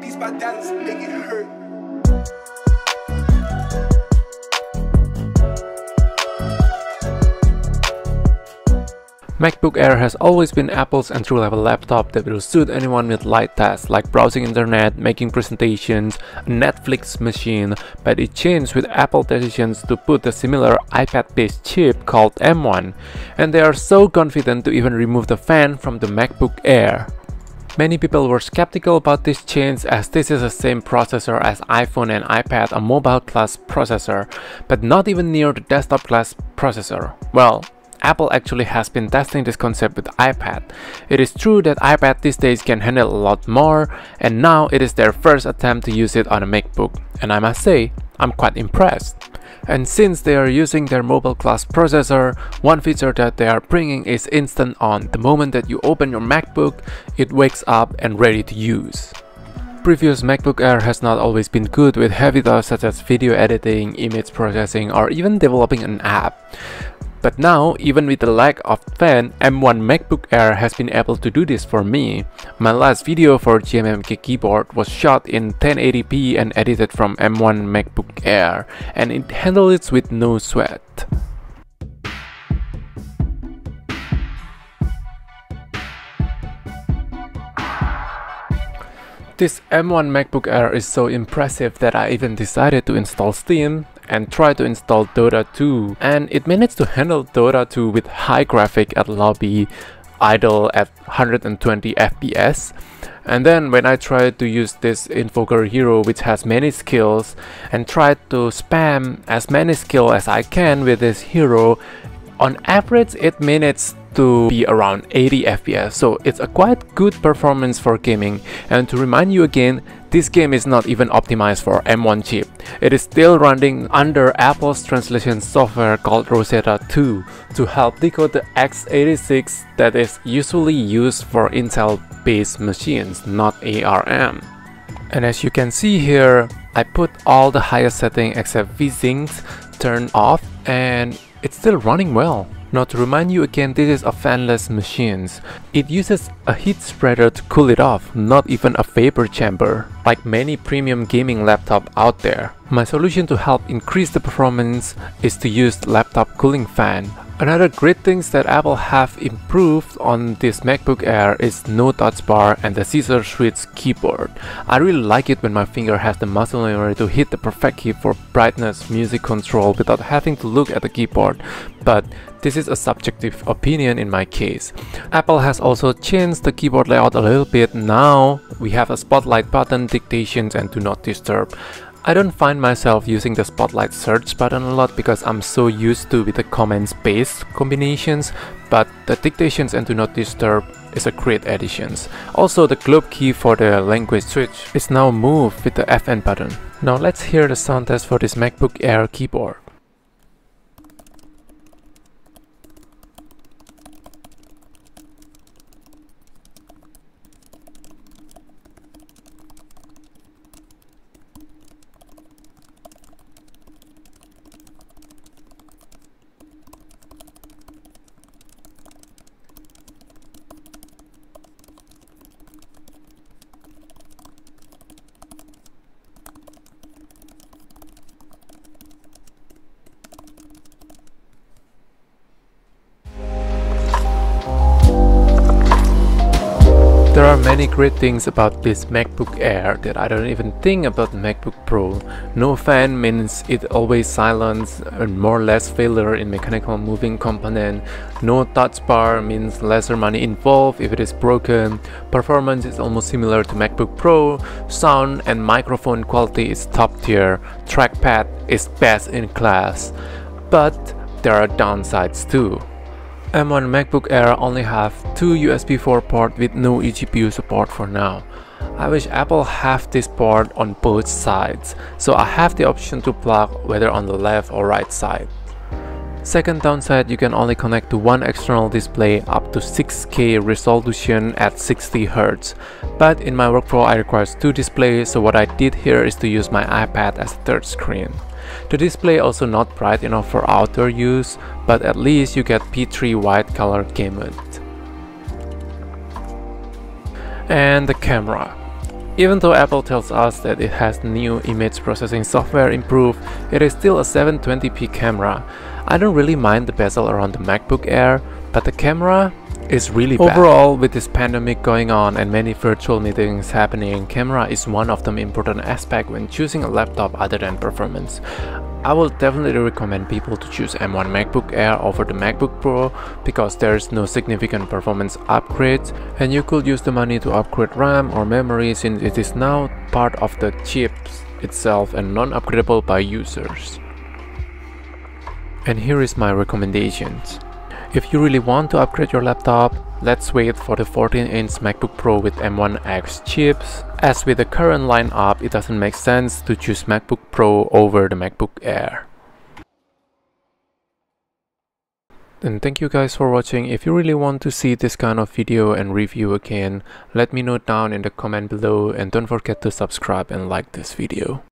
These make it hurt. MacBook Air has always been Apple's entry-level laptop that will suit anyone with light tasks like browsing internet, making presentations, a Netflix machine, but it changed with Apple decisions to put a similar iPad-based chip called M1, and they are so confident to even remove the fan from the MacBook Air. Many people were skeptical about this change as this is the same processor as iPhone and iPad, a mobile class processor, but not even near the desktop class processor. Well, Apple actually has been testing this concept with iPad. It is true that iPad these days can handle a lot more, and now it is their first attempt to use it on a MacBook, and I must say, I'm quite impressed. And since they are using their mobile class processor, one feature that they are bringing is instant on. The moment that you open your MacBook, it wakes up and ready to use. Previous MacBook Air has not always been good with heavy tasks such as video editing, image processing, or even developing an app. But now, even with the lack of fan, M1 MacBook Air has been able to do this for me. My last video for GMMK keyboard was shot in 1080p and edited from M1 MacBook Air, and it handled it with no sweat. This M1 MacBook Air is so impressive that I even decided to install Steam and try to install Dota 2 and it managed to handle Dota 2 with high graphic at lobby idle at 120 FPS and then when I tried to use this Invoker hero which has many skills and tried to spam as many skills as I can with this hero on average it managed to be around 80 FPS so it's a quite good performance for gaming. And to remind you again this game is not even optimized for M1 chip. It is still running under Apple's translation software called Rosetta 2 to help decode the x86 that is usually used for Intel based machines, not ARM. And as you can see here, I put all the highest settings except VSync turned off and it's still running well. Now to remind you again, this is a fanless machine. It uses a heat spreader to cool it off, not even a vapor chamber, like many premium gaming laptop out there. My solution to help increase the performance is to use laptop cooling fan. Another great things that Apple have improved on this MacBook Air is no touch bar and the scissor switch keyboard. I really like it when my finger has the muscle memory to hit the perfect key for brightness, music control without having to look at the keyboard, but this is a subjective opinion in my case. Apple has also changed the keyboard layout a little bit. Now we have a spotlight button, dictations and do not disturb. I don't find myself using the spotlight search button a lot because I'm so used to with the command space combinations, but the dictations and do not disturb is a great addition. Also the globe key for the language switch is now moved with the FN button. Now let's hear the sound test for this MacBook Air keyboard. There are many great things about this MacBook Air that I don't even think about MacBook Pro. No fan means it always silent and more or less failure in mechanical moving component. No touch bar means lesser money involved if it is broken. Performance is almost similar to MacBook Pro. Sound and microphone quality is top tier. Trackpad is best in class. But there are downsides too. M1 MacBook Air only have two USB 4 port with no eGPU support for now. I wish Apple have this port on both sides, so I have the option to plug whether on the left or right side. Second downside, you can only connect to one external display up to 6K resolution at 60Hz. But in my workflow I require two displays, so what I did here is to use my iPad as a third screen. The display also not bright enough for outdoor use, but at least you get P3 white color gamut. And the camera. Even though Apple tells us that it has new image processing software improved, it is still a 720p camera. I don't really mind the bezel around the MacBook Air, but the camera is really bad. Overall, with this pandemic going on and many virtual meetings happening, camera is one of the important aspects when choosing a laptop other than performance. I will definitely recommend people to choose M1 MacBook Air over the MacBook Pro because there is no significant performance upgrades and you could use the money to upgrade RAM or memory since it is now part of the chips itself and non-upgradable by users. And here is my recommendations. If you really want to upgrade your laptop, let's wait for the 14-inch MacBook Pro with M1X chips. As with the current lineup, it doesn't make sense to choose MacBook Pro over the MacBook Air. And thank you guys for watching. If you really want to see this kind of video and review again, let me know down in the comment below and don't forget to subscribe and like this video.